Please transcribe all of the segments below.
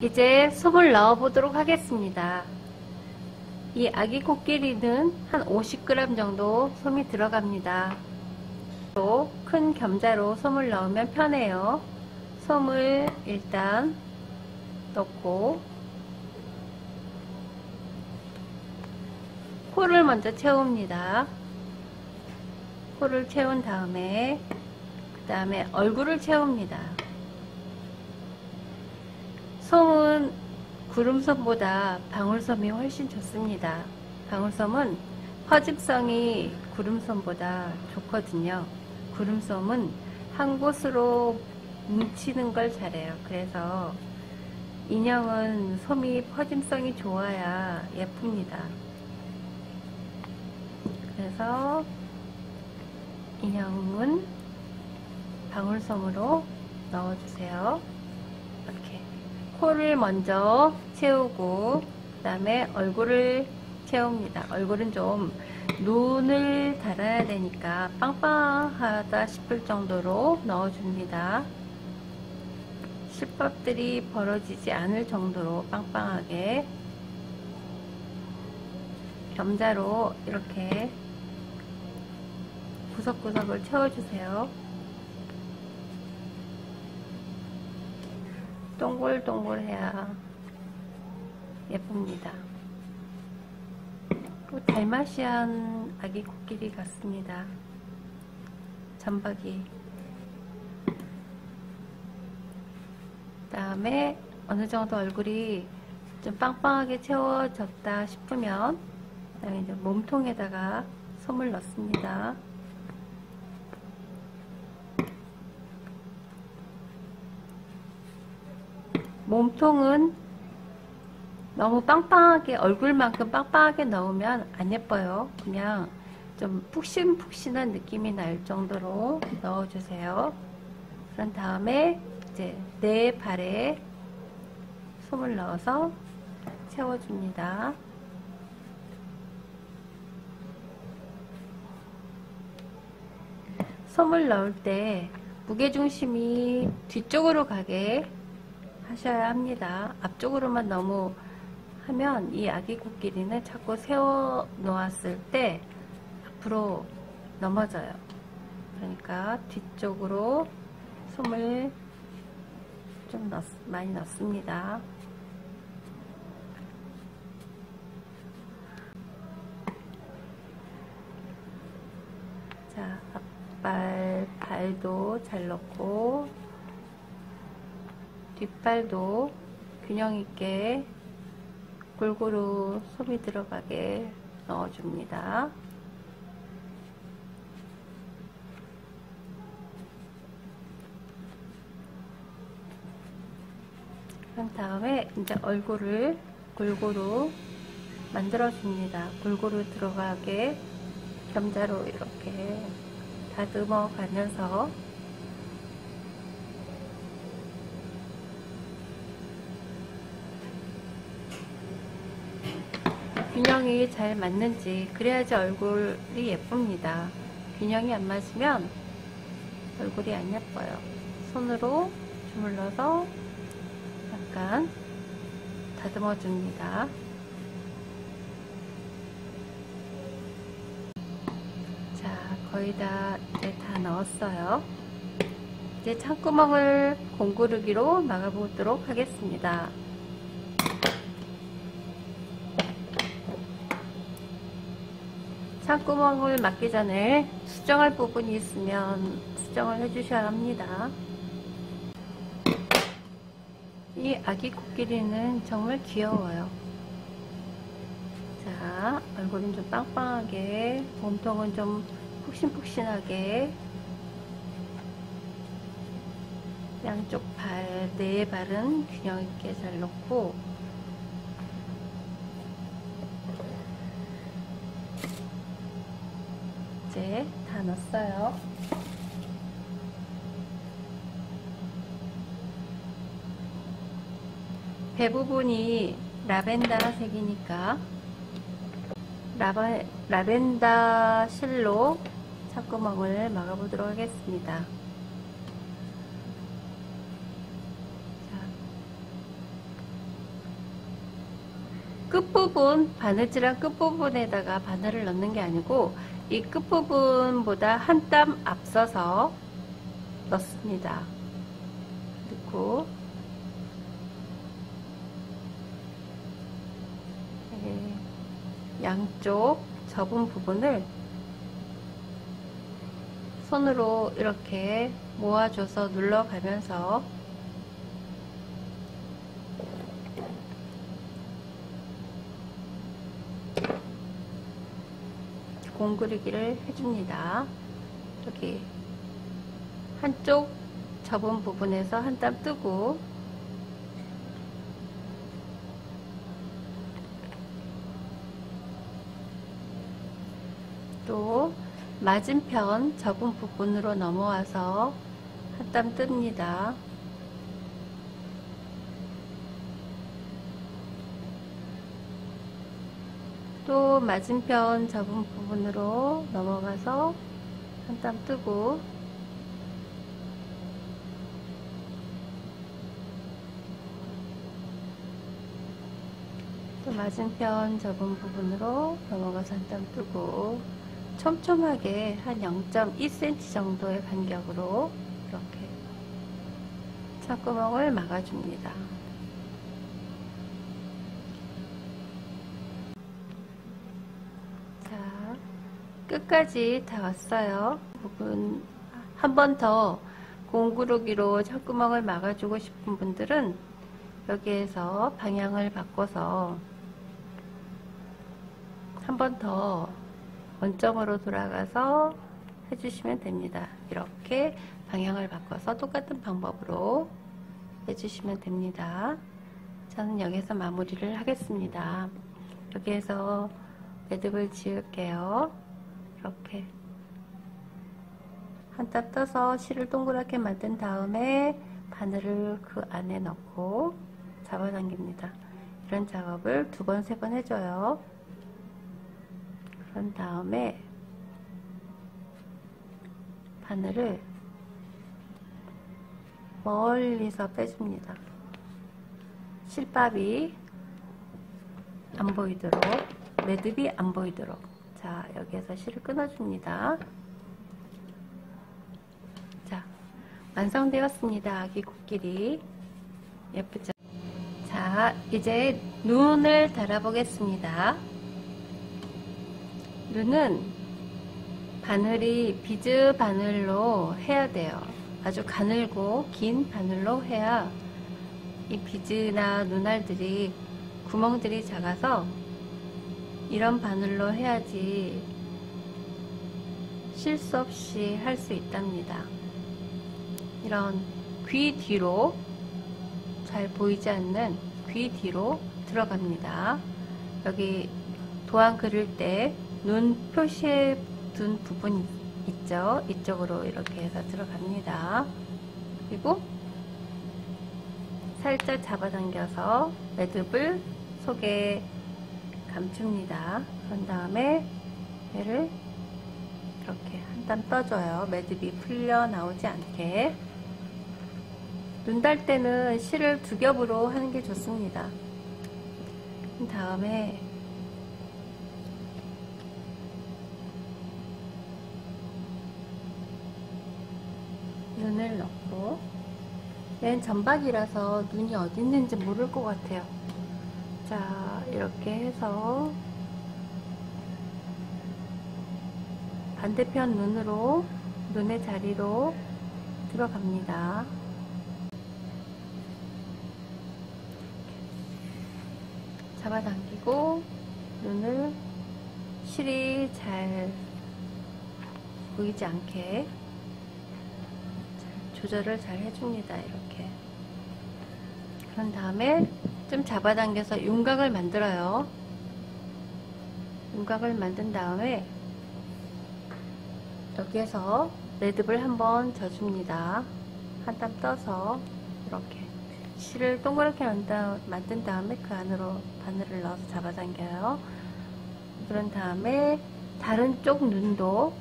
이제 솜을 넣어 보도록 하겠습니다. 이 아기 코끼리는 한 50g 정도 솜이 들어갑니다. 또 큰 겸자로 솜을 넣으면 편해요. 솜을 일단 넣고 코를 먼저 채웁니다. 코를 채운 다음에 그 다음에 얼굴을 채웁니다. 솜은 구름솜보다 방울솜이 훨씬 좋습니다. 방울솜은 퍼집성이 구름솜보다 좋거든요. 구름솜은 한 곳으로 뭉치는 걸 잘해요. 그래서 인형은 솜이 퍼짐성이 좋아야 예쁩니다. 그래서 인형은 방울솜으로 넣어주세요. 이렇게 코를 먼저 채우고 그 다음에 얼굴을 채웁니다. 얼굴은 좀 눈을 달아야 되니까 빵빵하다 싶을 정도로 넣어줍니다. 실밥들이 벌어지지 않을 정도로 빵빵하게 겸자로 이렇게 구석구석을 채워주세요. 동글동글해야 예쁩니다. 또 달마시안 아기 코끼리 같습니다. 점박이 다음에 어느 정도 얼굴이 좀 빵빵하게 채워졌다 싶으면 그다음에 이제 몸통에다가 솜을 넣습니다. 몸통은 너무 빵빵하게 얼굴만큼 빵빵하게 넣으면 안 예뻐요. 그냥 좀 푹신푹신한 느낌이 날 정도로 넣어주세요. 그런 다음에 이제 내 발에 솜을 넣어서 채워줍니다. 솜을 넣을 때 무게중심이 뒤쪽으로 가게 하셔야 합니다. 앞쪽으로만 너무 하면 이 아기 코끼리는 자꾸 세워 놓았을 때 앞으로 넘어져요. 그러니까 뒤쪽으로 솜을 좀 넣, 많이 넣습니다. 자, 앞발, 발도 잘 넣고 뒷발도 균형 있게 골고루 솜이 들어가게 넣어줍니다. 그런 다음에 이제 얼굴을 골고루 만들어줍니다. 골고루 들어가게 겸자로 이렇게 다듬어 가면서 균형이 잘 맞는지 그래야지 얼굴이 예쁩니다. 균형이 안 맞으면 얼굴이 안 예뻐요. 손으로 주물러서 약간 다듬어 줍니다. 자, 거의 다 이제 다 넣었어요. 이제 창구멍을 공구르기로 막아보도록 하겠습니다. 창구멍을 막기 전에 수정할 부분이 있으면 수정을 해주셔야 합니다. 이 아기 코끼리는 정말 귀여워요. 자, 얼굴은 좀 빵빵하게, 몸통은 좀 푹신푹신하게, 양쪽 발, 네 발은 균형 있게 잘 넣고, 이제 다 넣었어요. 배 부분이 라벤더 색이니까 라바, 라벤더 실로 창구멍을 막아보도록 하겠습니다. 자, 끝부분 바느질한 끝부분에다가 바늘을 넣는 게 아니고 이 끝부분보다 한 땀 앞서서 넣습니다. 넣고 네, 양쪽 접은 부분을 손으로 이렇게 모아줘서 눌러가면서 공그리기를 해줍니다. 여기 한쪽 접은 부분에서 한 땀 뜨고 또 맞은편 접은 부분으로 넘어와서 한 땀 뜹니다. 또 맞은편 접은 부분으로 넘어가서 한 땀 뜨고 또 맞은편 접은 부분으로 넘어가서 한 땀 뜨고 촘촘하게 한 0.2cm 정도의 간격으로 이렇게 차구멍을 막아줍니다. 끝까지 다 왔어요. 부분 한 번 더 공구르기로 차구멍을 막아주고 싶은 분들은 여기에서 방향을 바꿔서 한 번 더 원점으로 돌아가서 해주시면 됩니다. 이렇게 방향을 바꿔서 똑같은 방법으로 해주시면 됩니다. 저는 여기서 마무리를 하겠습니다. 여기에서 매듭을 지을게요. 이렇게 한 땀 떠서 실을 동그랗게 만든 다음에 바늘을 그 안에 넣고 잡아당깁니다. 이런 작업을 두 번, 세 번 해줘요. 그런 다음에 바늘을 멀리서 빼줍니다. 실밥이 안 보이도록 매듭이 안 보이도록 자 여기에서 실을 끊어줍니다. 자 완성되었습니다. 아기 코끼리 예쁘죠? 자 이제 눈을 달아보겠습니다. 눈은 바늘이 비즈 바늘로 해야 돼요. 아주 가늘고 긴 바늘로 해야 이 비즈나 눈알들이 구멍들이 작아서 이런 바늘로 해야지 실수 없이 할 수 있답니다. 이런 귀 뒤로 잘 보이지 않는 귀 뒤로 들어갑니다. 여기 도안 그릴 때 눈 표시해 둔 부분 있죠? 이쪽으로 이렇게 해서 들어갑니다. 그리고 살짝 잡아당겨서 매듭을 속에 감춥니다. 그런 다음에 얘를 이렇게 한 땀 떠줘요. 매듭이 풀려 나오지 않게. 눈 달 때는 실을 두 겹으로 하는 게 좋습니다. 그 다음에 눈을 넣고 얘는 점박이라서 눈이 어디 있는지 모를 것 같아요. 자 이렇게 해서 반대편 눈으로 눈의 자리로 들어갑니다. 잡아당기고 눈을 실이 잘 보이지 않게 조절을 잘 해줍니다. 이렇게. 그런 다음에 좀 잡아당겨서 윤곽을 만들어요. 윤곽을 만든 다음에 여기에서 매듭을 한번 져줍니다. 한 땀 떠서 이렇게 실을 동그랗게 만든 다음에 그 안으로 바늘을 넣어서 잡아당겨요. 그런 다음에 다른 쪽 눈도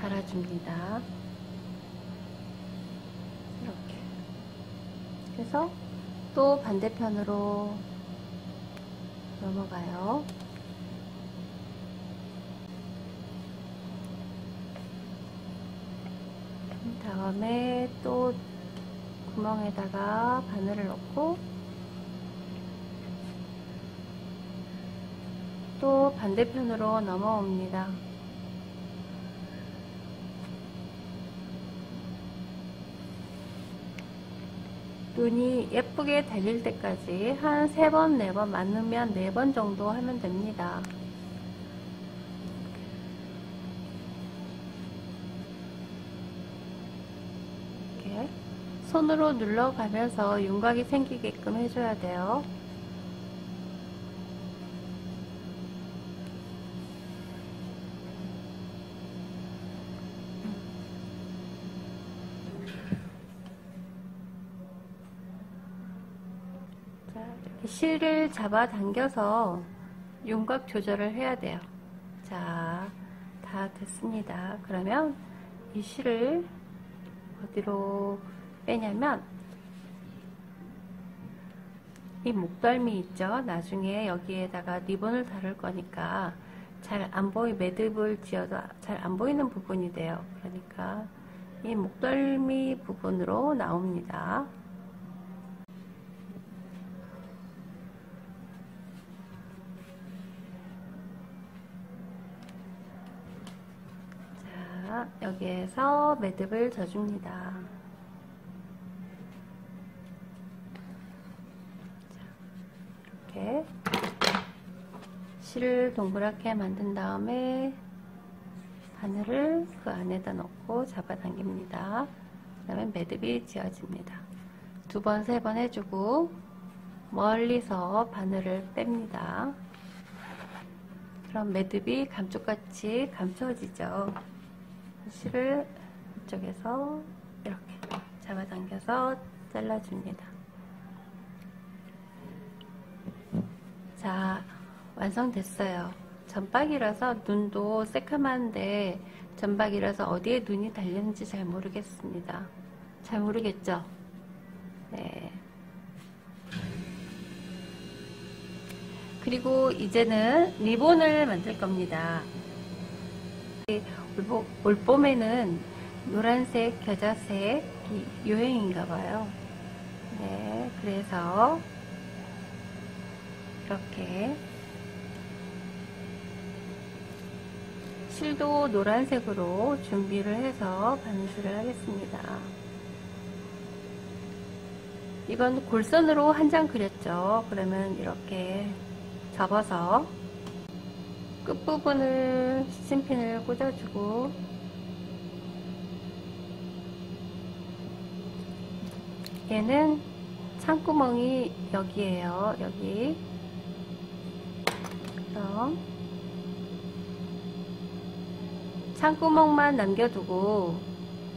달아줍니다. 이렇게 해서 또 반대편으로 넘어가요. 다음에 또 구멍에다가 바늘을 넣고 또 반대편으로 넘어옵니다. 눈이 예쁘게 달릴 때까지 한 세 번, 네 번 맞으면 네 번 정도 하면 됩니다. 이렇게 손으로 눌러가면서 윤곽이 생기게끔 해줘야 돼요. 실을 잡아 당겨서 윤곽 조절을 해야 돼요. 자, 다 됐습니다. 그러면 이 실을 어디로 빼냐면 이 목덜미 있죠? 나중에 여기에다가 리본을 달을 거니까 잘 안 보이 매듭을 지어도 잘 안 보이는 부분이 돼요. 그러니까 이 목덜미 부분으로 나옵니다. 자, 여기에서 매듭을 져줍니다. 자, 이렇게 실을 동그랗게 만든 다음에 바늘을 그 안에다 넣고 잡아당깁니다. 그 다음에 매듭이 지어집니다. 두 번, 세 번 해주고 멀리서 바늘을 뺍니다. 그럼 매듭이 감쪽같이 감춰지죠. 실을 이쪽에서 이렇게 잡아당겨서 잘라줍니다. 자, 완성됐어요. 전박이라서 눈도 새카만데 전박이라서 어디에 눈이 달렸는지 잘 모르겠습니다. 잘 모르겠죠? 네. 그리고 이제는 리본을 만들 겁니다. 올 봄에는 노란색, 겨자색이 유행인가 봐요. 네, 그래서 이렇게 실도 노란색으로 준비를 해서 반수를 하겠습니다. 이건 골선으로 한 장 그렸죠. 그러면 이렇게 접어서 끝부분을 시침핀을 꽂아주고 얘는 창구멍이 여기에요. 여기 그럼 창구멍만 남겨두고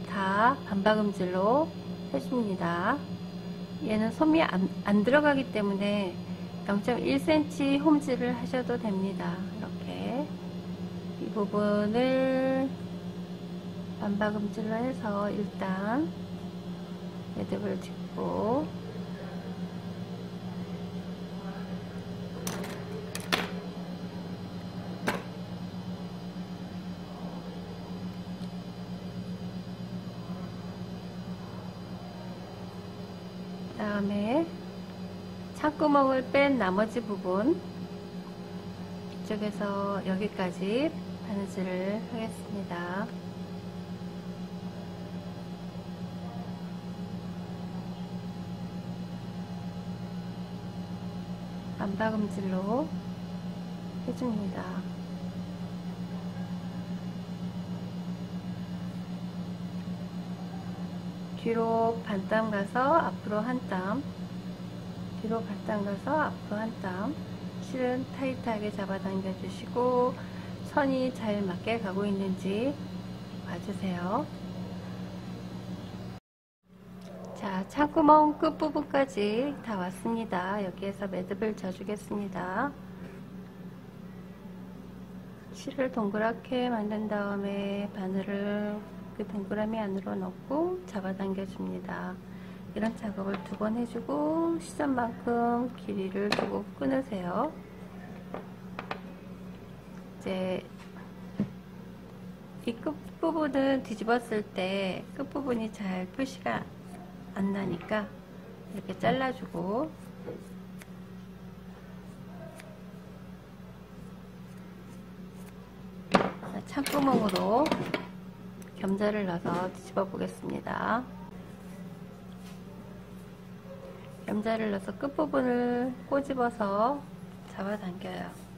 다 반박음질로 해줍니다. 얘는 솜이 안, 안 들어가기 때문에 0.1cm 홈질을 하셔도 됩니다. 이렇게 이 부분을 반박음질로 해서 일단 매듭을 짓고 다음에 창구멍을 뺀 나머지 부분 이쪽에서 여기까지 바느질을 하겠습니다. 반박음질로 해줍니다. 뒤로 반땀 가서 앞으로 한 땀, 뒤로 반땀 가서 앞으로 한 땀, 실은 타이트하게 잡아당겨 주시고 선이 잘 맞게 가고 있는지 봐주세요. 자, 창구멍 끝부분까지 다 왔습니다. 여기에서 매듭을 져주겠습니다. 실을 동그랗게 만든 다음에 바늘을 그 동그라미 안으로 넣고 잡아당겨 줍니다. 이런 작업을 두 번 해주고 시접만큼 길이를 두고 끊으세요. 이제 이 끝부분은 뒤집었을 때 끝부분이 잘 표시가 안 나니까 이렇게 잘라주고 창구멍으로 겸자를 넣어서 뒤집어 보겠습니다. 염자를 넣어서 끝부분을 꼬집어서 잡아당겨요.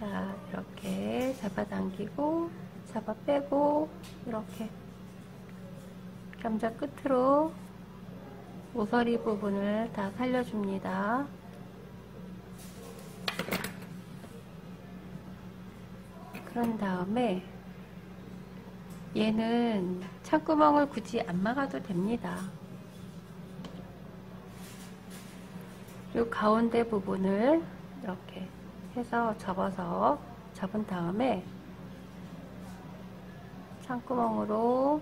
자, 이렇게 잡아당기고, 잡아 빼고, 이렇게 겸자 끝으로 모서리 부분을 다 살려줍니다. 그런 다음에 얘는 창구멍을 굳이 안 막아도 됩니다. 그리고 가운데 부분을 이렇게 해서 접어서 접은 다음에 창구멍으로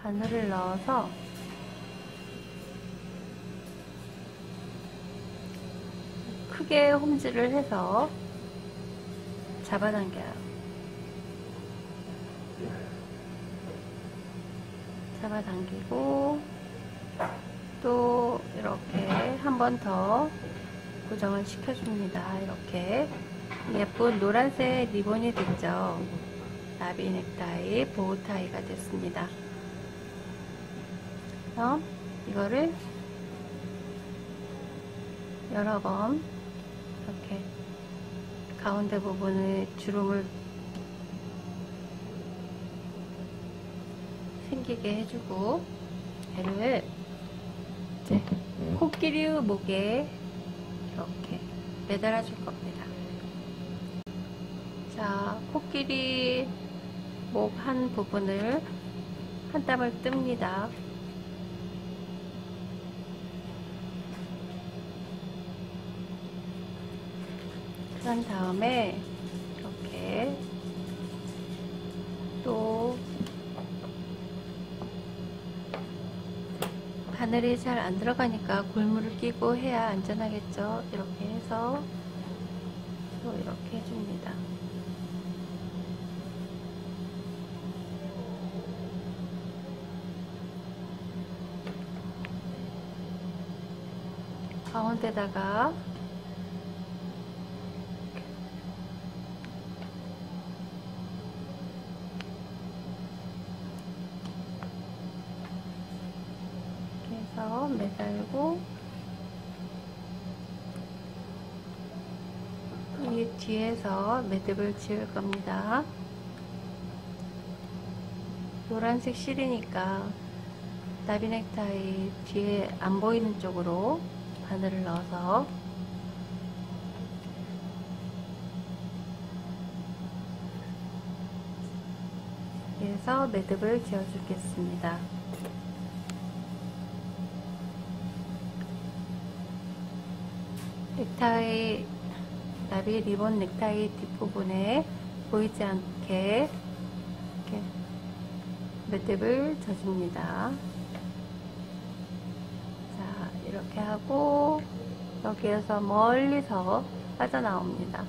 바늘을 넣어서 크게 홈질을 해서 잡아당겨요. 잡아당기고 또 이렇게 한 번 더 고정을 시켜줍니다. 이렇게 예쁜 노란색 리본이 됐죠. 나비 넥타이, 보호타이가 됐습니다. 그럼 이거를 여러 번 이렇게 가운데 부분에 주름을 생기게 해주고 얘를 이제 코끼리 목에 이렇게 매달아 줄 겁니다. 자, 코끼리 목 한 부분을 한 땀을 뜹니다. 그런 다음에 이렇게 또 바늘이 잘 안 들어가니까 골무를 끼고 해야 안전하겠죠? 이렇게 해서 또 이렇게 해줍니다. 가운데다가 해서 매달고 이 뒤에서 매듭을 지을 겁니다. 노란색 실이니까 나비 넥타이 뒤에 안 보이는 쪽으로 바늘을 넣어서 그래서 매듭을 지어 주겠습니다. 넥타이 나비 리본 넥타이 뒷부분에 보이지 않게 이렇게 매듭을 져줍니다. 자 이렇게 하고 여기에서 멀리서 빠져나옵니다.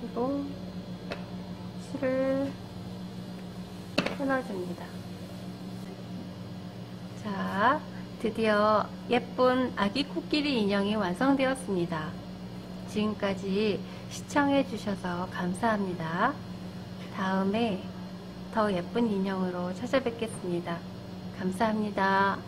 그리고 실을 끊어줍니다. 자, 드디어 예쁜 아기 코끼리 인형이 완성되었습니다. 지금까지 시청해주셔서 감사합니다. 다음에 더 예쁜 인형으로 찾아뵙겠습니다. 감사합니다.